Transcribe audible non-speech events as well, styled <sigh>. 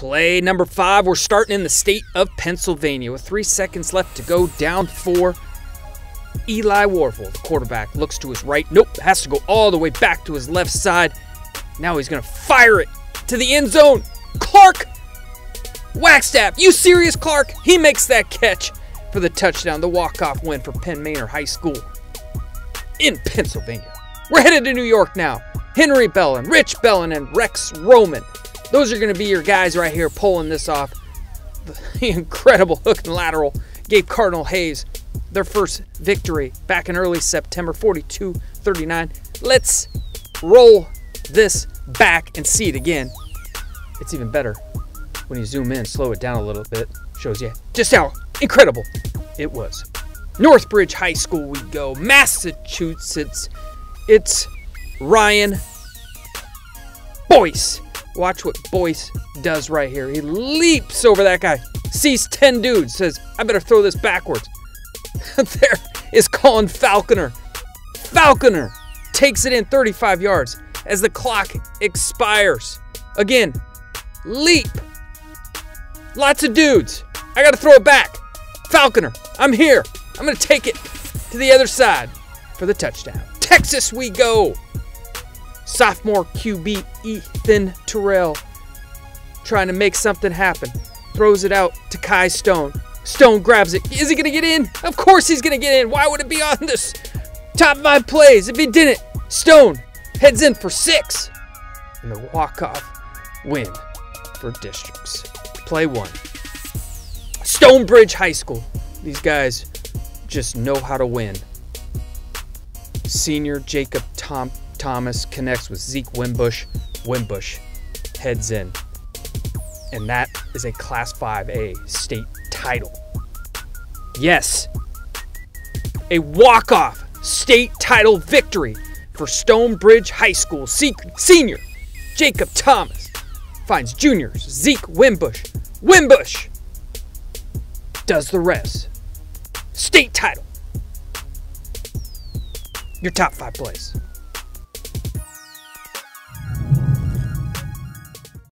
Play number five. We're starting in the state of Pennsylvania with three seconds left to go. Down four. Eli Warfel, the quarterback, looks to his right. Nope, has to go all the way back to his left side. Now he's going to fire it to the end zone. Clark Wagstaff, you serious, Clark? He makes that catch for the touchdown, the walk-off win for Penn Manor High School in Pennsylvania. We're headed to New York now. Henry Bellin, Rich Bellin, and Rex Roman. Those are going to be your guys right here pulling this off. The <laughs> incredible hook and lateral gave Cardinal Hayes their first victory back in early September, 42 39. Let's roll this back and see it again. It's even better when you zoom in, slow it down a little bit. Shows you just how incredible it was. Northbridge High School we go, Massachusetts. It's Ryan Boyce. Watch what Boyce does right here. He leaps over that guy, sees 10 dudes, says, I better throw this backwards. <laughs> there is Colin Falconer. Falconer takes it in 35 yards as the clock expires. Again, leap. Lots of dudes. I got to throw it back. Falconer, I'm here. I'm going to take it to the other side for the touchdown. Texas we go. Sophomore QB Ethan Terrell trying to make something happen. Throws it out to Kai Stone. Stone grabs it. Is he going to get in? Of course he's going to get in. Why would it be on this top five plays if he didn't? Stone heads in for six. And the walk-off win for districts. Play one. Stonebridge High School. These guys just know how to win. Senior Jacob Tom Thomas connects with Zeke Wimbush. Wimbush heads in. And that is a Class 5A state title. Yes, a walk-off state title victory for Stonebridge High School senior Jacob Thomas finds juniors Zeke Wimbush. Wimbush does the rest. State title. Your top five plays.